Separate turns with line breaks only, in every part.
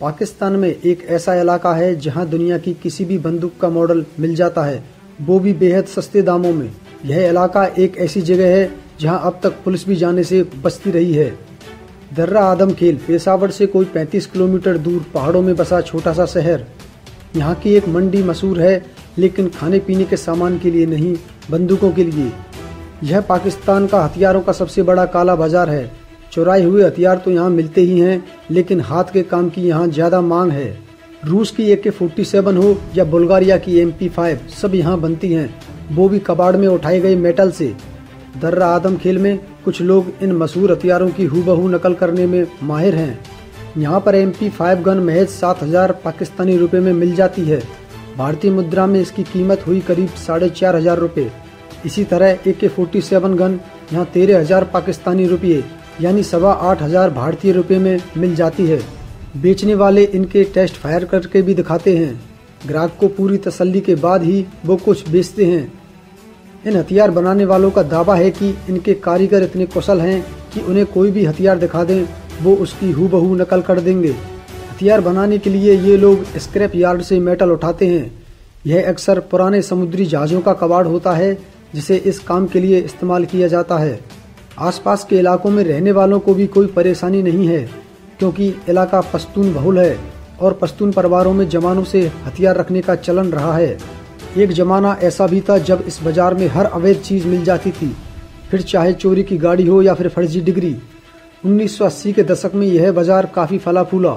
पाकिस्तान में एक ऐसा इलाका है जहाँ दुनिया की किसी भी बंदूक का मॉडल मिल जाता है, वो भी बेहद सस्ते दामों में। यह इलाका एक ऐसी जगह है जहाँ अब तक पुलिस भी जाने से बचती रही है। दर्रा आदम खेल, पेशावर से कोई 35 किलोमीटर दूर पहाड़ों में बसा छोटा सा शहर। यहाँ की एक मंडी मशहूर है, लेकिन खाने पीने के सामान के लिए नहीं, बंदूकों के लिए। यह पाकिस्तान का हथियारों का सबसे बड़ा काला बाज़ार है। चुराए हुए हथियार तो यहाँ मिलते ही हैं, लेकिन हाथ के काम की यहाँ ज़्यादा मांग है। रूस की ए के फोर्टी सेवन हो या बुल्गारिया की एम पी फाइव, सब यहाँ बनती हैं। वो भी कबाड़ में उठाए गए मेटल से। दर्रा आदम खेल में कुछ लोग इन मशहूर हथियारों की हूबहू नकल करने में माहिर हैं। यहाँ पर एम पी फाइव गन महज सात हज़ार पाकिस्तानी रुपए में मिल जाती है। भारतीय मुद्रा में इसकी कीमत हुई करीब साढ़े चार हज़ार रुपये इसी तरह ए के फोर्टी सेवन गन यहाँ तेरह हज़ार पाकिस्तानी रुपये यानी सवा आठ हज़ार भारतीय रुपये में मिल जाती है। बेचने वाले इनके टेस्ट फायर करके भी दिखाते हैं। ग्राहक को पूरी तसल्ली के बाद ही वो कुछ बेचते हैं। इन हथियार बनाने वालों का दावा है कि इनके कारीगर इतने कुशल हैं कि उन्हें कोई भी हथियार दिखा दें, वो उसकी हूबहू नकल कर देंगे। हथियार बनाने के लिए ये लोग स्क्रैप यार्ड से मेटल उठाते हैं। यह अक्सर पुराने समुद्री जहाजों का कबाड़ होता है, जिसे इस काम के लिए इस्तेमाल किया जाता है। आसपास के इलाकों में रहने वालों को भी कोई परेशानी नहीं है, क्योंकि इलाका पश्तून बहुल है और पश्तून परिवारों में जवानों से हथियार रखने का चलन रहा है। एक जमाना ऐसा भी था जब इस बाज़ार में हर अवैध चीज़ मिल जाती थी, फिर चाहे चोरी की गाड़ी हो या फिर फर्जी डिग्री। 1980 के दशक में यह बाज़ार काफ़ी फला फूला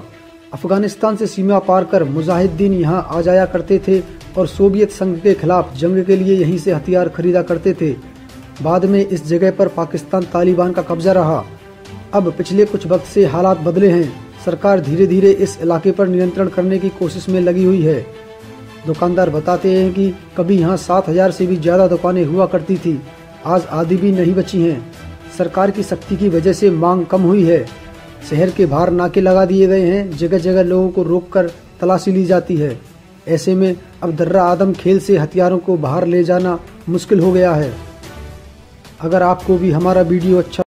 अफ़गानिस्तान से सीमा पार कर मुजाहिदीन यहाँ आ जाया करते थे और सोवियत संघ के खिलाफ जंग के लिए यहीं से हथियार खरीदा करते थे। बाद में इस जगह पर पाकिस्तान तालिबान का कब्जा रहा। अब पिछले कुछ वक्त से हालात बदले हैं। सरकार धीरे धीरे इस इलाके पर नियंत्रण करने की कोशिश में लगी हुई है। दुकानदार बताते हैं कि कभी यहाँ सात हज़ार से भी ज़्यादा दुकानें हुआ करती थी। आज आधी भी नहीं बची हैं। सरकार की सख्ती की वजह से मांग कम हुई है। शहर के बाहर नाके लगा दिए गए हैं। जगह जगह लोगों को रोककर तलाशी ली जाती है। ऐसे में अब दर्रा आदम खेल से हथियारों को बाहर ले जाना मुश्किल हो गया है। अगर आपको भी हमारा वीडियो अच्छा